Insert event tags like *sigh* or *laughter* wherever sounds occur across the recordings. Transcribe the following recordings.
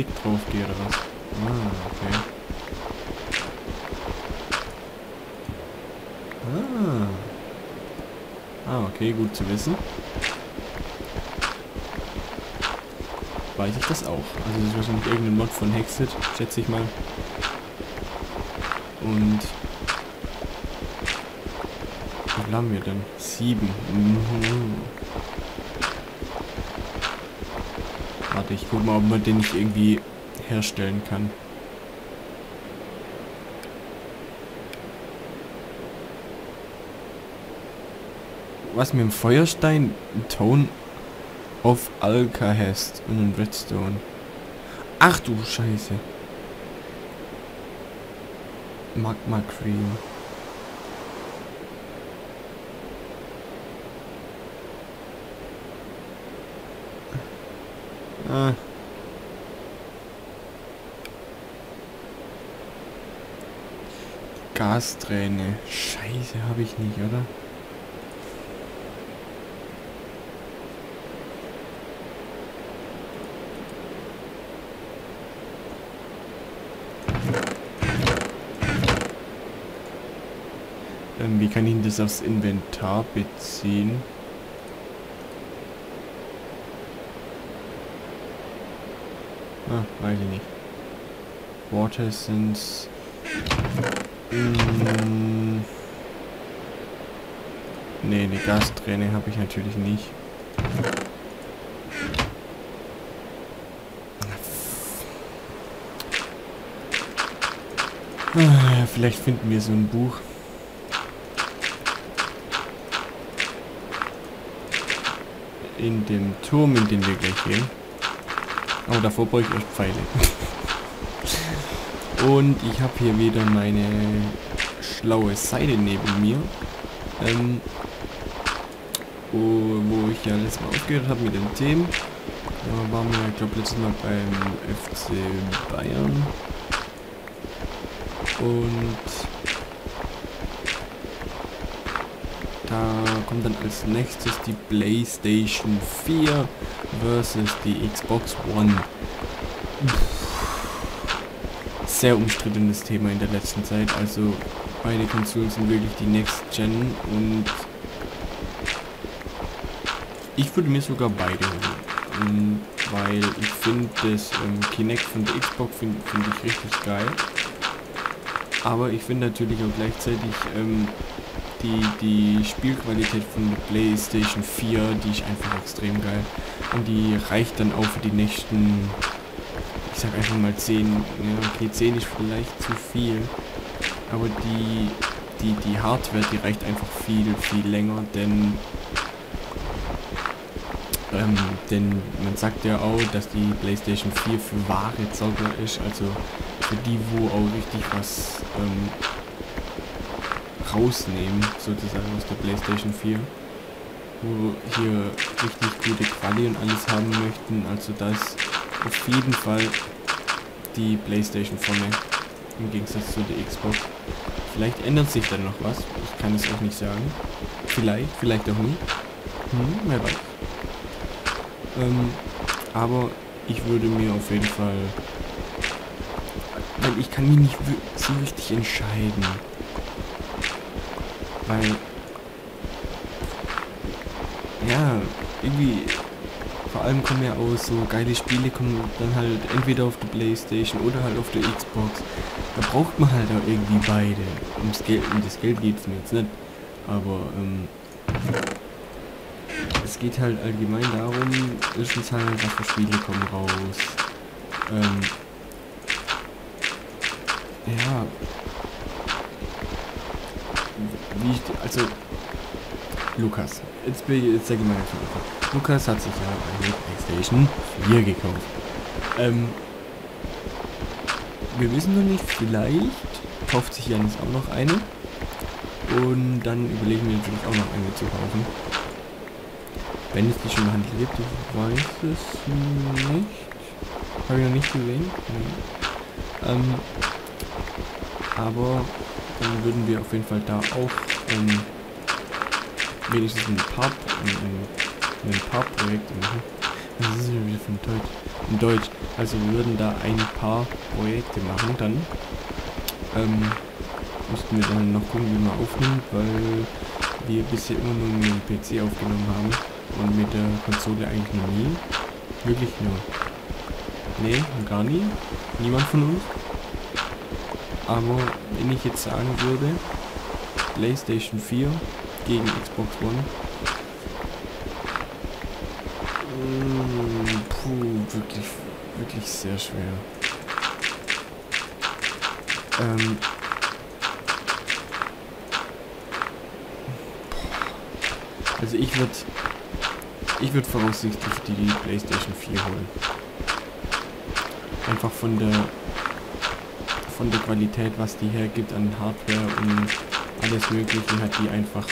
Stick drauf gehe oder was? Ah, okay. Ah. Ah, okay, gut zu wissen. Weiß ich das auch. Also das ist wahrscheinlich irgendein Mod von Hexit, schätze ich mal. Und wie viel haben wir denn? Sieben. Mhm. Ich guck mal, ob man den nicht irgendwie herstellen kann. Was mit dem Feuerstein? Tone of Alcahest und ein Redstone. Ach du Scheiße. Magma Cream. Ah. Gasträne. Scheiße, habe ich nicht, oder? Ähm, wie kann ich das aufs Inventar beziehen? Ah, weiß ich nicht. Water Essence. Mm. Nee, die Gasträne habe ich natürlich nicht. Ah, vielleicht finden wir so ein Buch. In dem Turm, in den wir gleich gehen. Aber davor brauche ich euch Pfeile. Und ich habe hier wieder meine schlaue Seite neben mir. Ähm, wo, wo ich ja letztes Mal aufgehört habe mit den Themen. Da waren wir, ich glaube, letztes Mal beim FC Bayern. Und da kommt dann als nächstes die PlayStation 4 versus die Xbox One. Sehr umstrittenes Thema in der letzten Zeit. Also beide Konsolen sind wirklich die Next Gen und ich würde mir sogar beide holen. Weil ich finde das ähm, Kinect von der Xbox finde find ich richtig geil. Aber ich finde natürlich auch gleichzeitig ähm, die, die Spielqualität von der Playstation 4, die ist einfach extrem geil. Und die reicht dann auch für die nächsten, ich sag einfach mal 10, ja okay, 10 ist vielleicht zu viel. Aber die, die, die Hardware, die reicht einfach viel, viel länger, denn ähm, denn man sagt ja auch, dass die Playstation 4 für wahre Zocker ist, also für die, wo auch richtig was ähm, rausnehmen, sozusagen aus der Playstation 4. Wo hier richtig gute Quali und alles haben möchten, also das auf jeden Fall die Playstation vorne, im Gegensatz zu der Xbox. Vielleicht ändert sich dann noch was, ich kann es auch nicht sagen. Vielleicht, vielleicht auch nie. Hm, wer weiß. Ähm, aber ich würde mir auf jeden Fall... Weil ich kann mich nicht so richtig entscheiden. Weil... Ja, irgendwie... Vor allem kommen ja auch so geile Spiele, kommen dann halt entweder auf der Playstation oder halt auf der Xbox. Da braucht man halt auch irgendwie beide. Ums Geld, um das Geld geht es mir jetzt nicht. Aber, ähm es geht halt allgemein darum, erstens halt, was für Spiele kommen raus. Ähm, ja. Wie ich, also, Lukas, jetzt, bin, jetzt sage ich mal einfach. Lukas hat sich ja eine Playstation 4 gekauft. Ähm, wir wissen noch nicht, vielleicht kauft sich Janis auch noch eine. Und dann überlegen wir natürlich auch noch eine zu kaufen. Wenn es die schon mal lebt, ich weiß es nicht. Habe ich noch nicht gesehen. Nee. Ähm, aber dann würden wir auf jeden Fall da auch ähm, wenigstens ein Pub, ein, ein, ein Pub-Projekt machen. Das ist ja wieder von Deutsch. In Deutsch. Also wir würden da ein paar Projekte machen dann. Ähm, müssten wir dann noch gucken, wie man aufnimmt, weil wir bisher immer nur mit dem PC aufgenommen haben und mit der Konsole eigentlich noch nie. Wirklich nur. Nee, gar nie. Niemand von uns. Aber wenn ich jetzt sagen würde, PlayStation 4 gegen Xbox One. Mm, puh, wirklich, wirklich sehr schwer. Ähm, also ich würde ich würde voraussichtlich die PlayStation 4 holen. Einfach von der von der Qualität, was die hergibt an Hardware und alles mögliche, hat die einfach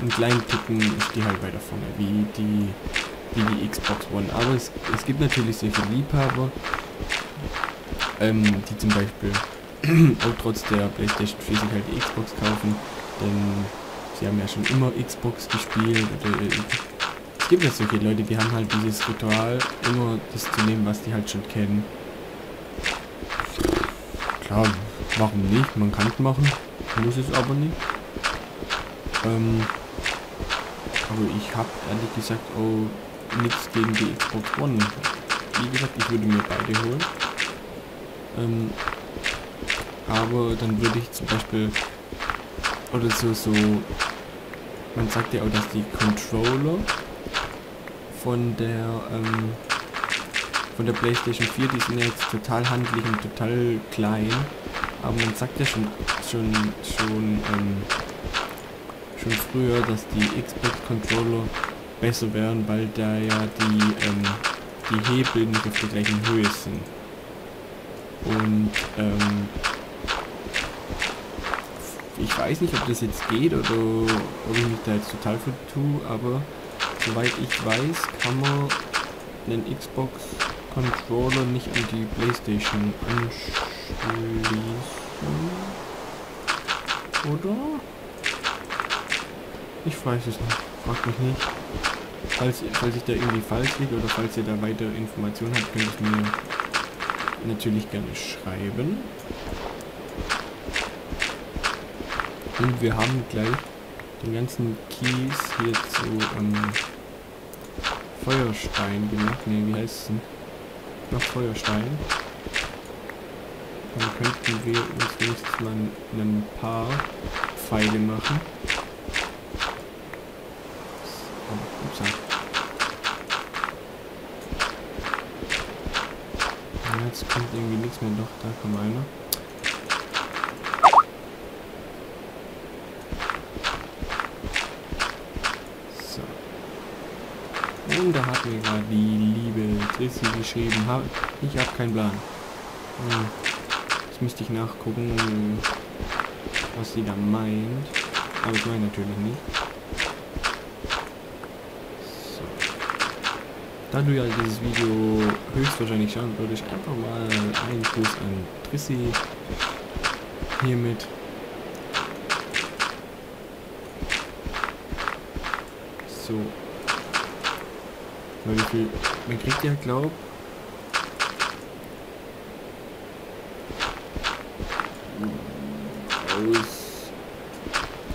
einen kleinen Ticken ist die halt weiter vorne, wie die wie die Xbox One. Aber es, es gibt natürlich solche Liebhaber, ähm, die zum Beispiel *clears throat* auch trotz der PlayStation 4 sich halt die Xbox kaufen, denn sie haben ja schon immer Xbox gespielt. Oder, äh, es gibt ja solche Leute, die haben halt dieses Ritual, immer das zu nehmen, was die halt schon kennen klar, warum nicht? Man kann es machen, muss es aber nicht. Ähm, aber ich habe ehrlich gesagt auch nichts gegen die Xbox One. Wie gesagt, ich würde mir beide holen. Ähm, aber dann würde ich zum Beispiel oder so so man sagt ja auch, dass die Controller von der ähm, von der Playstation 4, die sind ja jetzt total handlich und total klein. Aber man sagt ja schon schon schon ähm, schon früher, dass die Xbox Controller besser wären, weil da ja die ähm, die Hebel nicht auf der gleichen Höhe sind. Und ähm, ich weiß nicht, ob das jetzt geht oder ob ich mich da jetzt total vertue, aber soweit ich weiß, kann man einen Xbox Controller nicht an die Playstation anschließen. Oder? Ich weiß es nicht. Fragt mich nicht. Falls, falls ich da irgendwie falsch liege oder falls ihr da weitere Informationen habt, könnt ihr mir natürlich gerne schreiben. Und wir haben gleich den ganzen Keys hier zu ähm, Feuerstein gemacht. Ne, wie heißt es denn? Nach Feuerstein. Dann könnten wir uns wenigstens mal ein paar Pfeile machen. Ja, jetzt kommt irgendwie nichts mehr. Doch, da kommt einer. Und da hat mir gerade die liebe Trissi geschrieben. Ich habe keinen Plan. Hm. Jetzt müsste ich nachgucken, was sie da meint. Aber ich meine natürlich nicht. So. Da du ja dieses Video höchstwahrscheinlich schauen würdest, einfach mal einen Gruß an Trissi hiermit. So, weil wie viel... Man kriegt ja, glaub... Aus...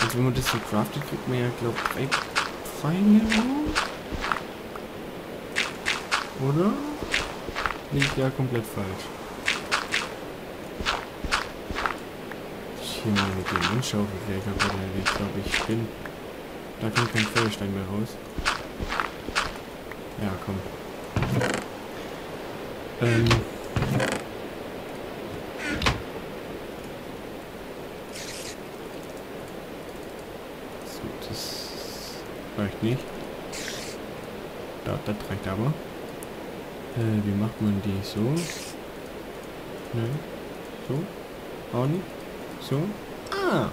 Also wenn man das so craftet, kriegt man ja, glaub, drei Pfeile Oder? Liegt ja komplett falsch. Ich hier mal mit dem Anschaufel glaube ich bin. Da kommt kein Feuerstein mehr raus. Ja, komm. Ähm. So, das reicht nicht. Da, das reicht aber. Äh, wie macht man die so? Ne? So? Auch nicht? So? Ah!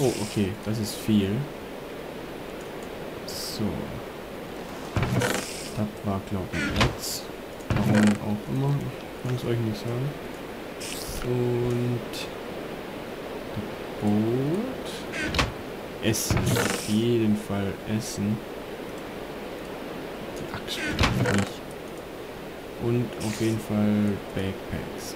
Oh, okay, das ist viel. So. Das war, glaube ich, jetzt. Warum auch immer. Ich kann es euch nicht sagen. Und Boot. Essen. Auf jeden Fall Essen. die Axt nicht. Und auf jeden Fall Backpacks.